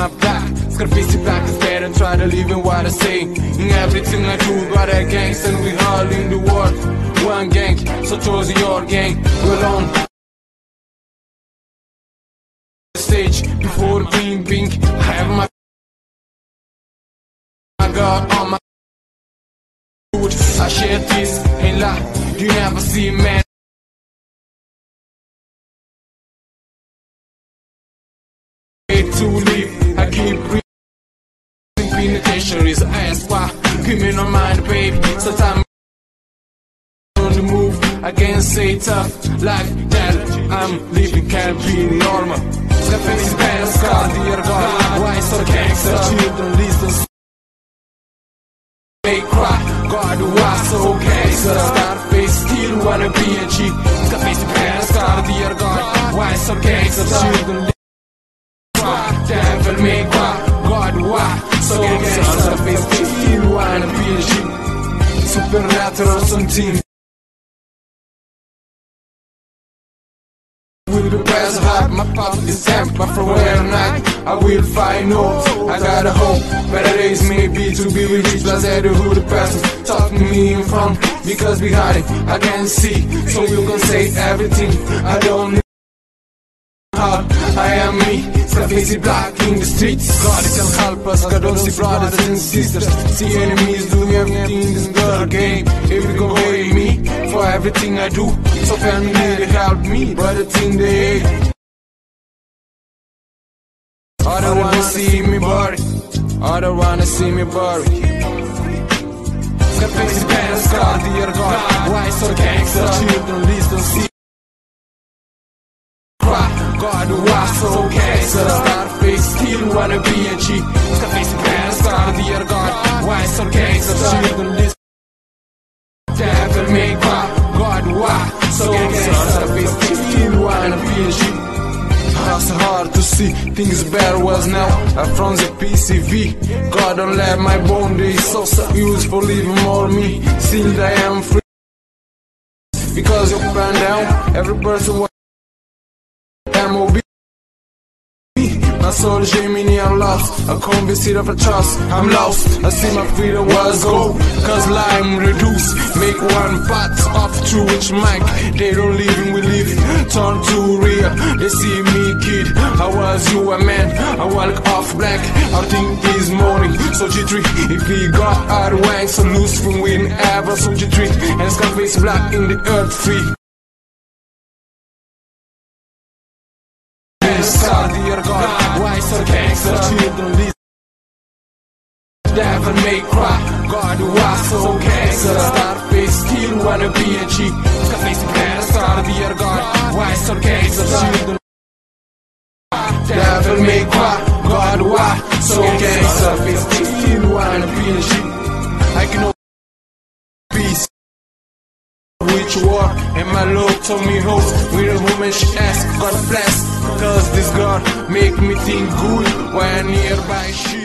my black. Skarface Blacc is dead and try to live in what I say. In everything I do, got a gangs and we all in the world. One gang, so choose your gang. We're on stage before being pink. I have my I got on my food. I share this and lie. You never see man. to Penitentiaries, ask why. Criminal mind, baby. Sometimes on the move. I can't say tough like that. I'm living can't be normal. Skarface is bad, scar, dear God. Why so gangster? Children listen. They cry, God, why so gangster? Skarface still wanna be a G. Skarface is bad, scar, dear God. Why so gangster? Children listen. Devil may cry, Gangster, wanna be a G. Supernatural something. Be best hot, my pop is empty But from where I'm not, I will find no I got a hope, better days may maybe To be with each plus who the person Talk to me in front, because behind it I can't see, so you can say everything I don't need Skarface Blacc in the streets. God can help us, God don't see brothers and sisters. See enemies doing everything in this girl game If you go hate me for everything I do. So family they help me, but the thing they hate I don't wanna see me buried I don't wanna see me buried Skarface pants, God, dear God Why so gangster? Children listen, see God, why so gangster? Skarface still wanna be a G Skarface pants, God, dear God Why so gangster? Children listen Devil make cry, God, why so gangster? Skarface still wanna be a G hard to see things better was now I'm from the PCV God don't let my bone day so so useful even more me Still I am free Because you burn down every person my soul Gemini, I'm lost. A convinced of a trust, I'm lost. I see my freedom was go. Cause lime reduce, make one part of to which mic. They don't leave in, we live. Turn to real. They see me, kid. I was you, a man. I walk off black. I think this morning. So G3, if he got of wang, so loose from win ever. So G3, and Skarface Blacc in the earth free. Star, dear God, why so gangster? Children. Devil may cry, God, why so gangster? Skarface still wanna be a G. Skarface bad, star, dear God, why so gangster? Children Devil may cry, God, why so gangster? Skarface still wanna be a G. I can which war and my love told me hope with a woman she asked God bless. Cause this God make me think good when nearby she